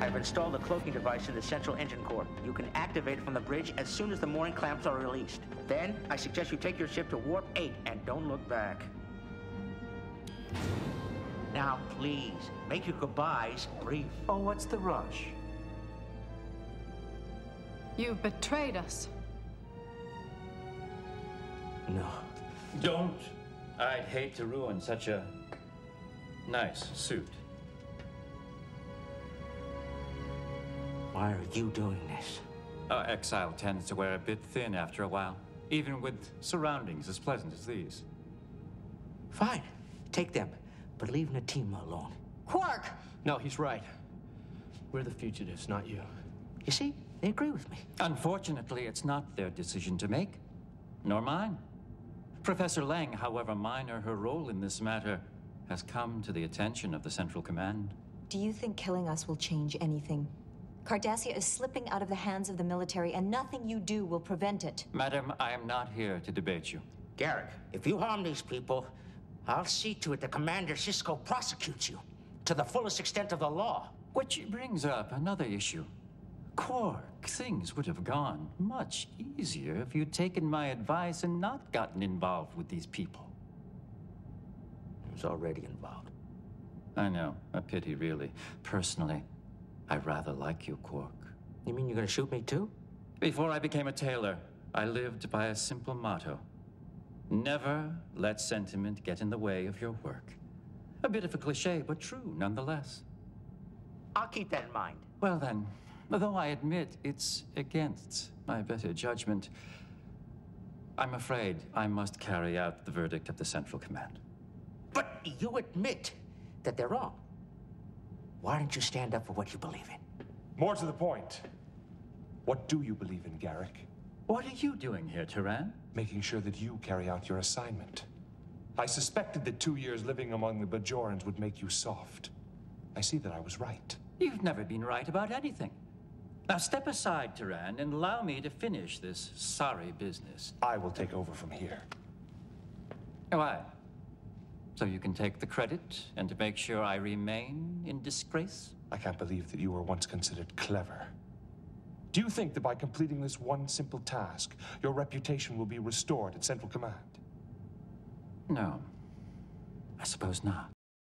I've installed a cloaking device in the central engine core. You can activate it from the bridge as soon as the mooring clamps are released. Then, I suggest you take your ship to Warp 8 and don't look back. Now, please, make your goodbyes brief. Oh, what's the rush? You've betrayed us. No. Don't. I'd hate to ruin such a nice suit. Why are you doing this? Our exile tends to wear a bit thin after a while, even with surroundings as pleasant as these. Fine. Take them, but leave Natima alone. Quark! No, he's right. We're the fugitives, not you. You see, they agree with me. Unfortunately, it's not their decision to make, nor mine. Professor Lang, however minor her role in this matter, has come to the attention of the Central Command. Do you think killing us will change anything? Cardassia is slipping out of the hands of the military, and nothing you do will prevent it. Madam, I am not here to debate you. Garak, if you harm these people, I'll see to it that Commander Sisko prosecutes you to the fullest extent of the law. Which brings up another issue. Quark, things would have gone much easier if you'd taken my advice and not gotten involved with these people. He was already involved. I know, a pity, really. Personally, I rather like you, Quark. You mean you're gonna shoot me too? Before I became a tailor, I lived by a simple motto Never let sentiment get in the way of your work. A bit of a cliche, but true nonetheless. I'll keep that in mind. Well, then, though I admit it's against my better judgment, I'm afraid I must carry out the verdict of the Central Command. But you admit that they're wrong. Why don't you stand up for what you believe in? More to the point. What do you believe in, Garak? What are you doing here, Toran? Making sure that you carry out your assignment. I suspected that two years living among the Bajorans would make you soft. I see that I was right. You've never been right about anything. Now step aside, Toran, and allow me to finish this sorry business. I will take over from here. Why? So you can take the credit and to make sure I remain in disgrace? I can't believe that you were once considered clever. Do you think that by completing this one simple task, your reputation will be restored at Central Command? No. I suppose not.